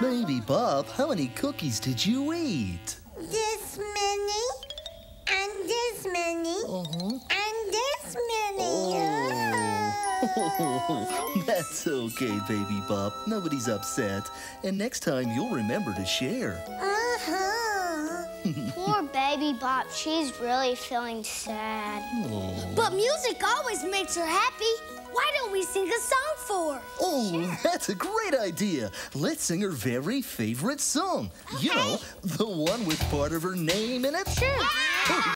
Baby Bob, how many cookies did you eat? This many, and this many, Uh-huh. and this many. Oh, that's okay, Baby Bob. Nobody's upset. And next time, you'll remember to share. Uh-huh. Poor baby Bob. she's really feeling sad. But music always makes her happy. Why don't we sing a song for her? Oh, that's a great idea. Let's sing her very favorite song. You know, the one with part of her name in it. Sure. Oh,